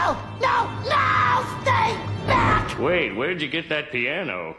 No, no, no! Stay back! Wait, where'd you get that piano?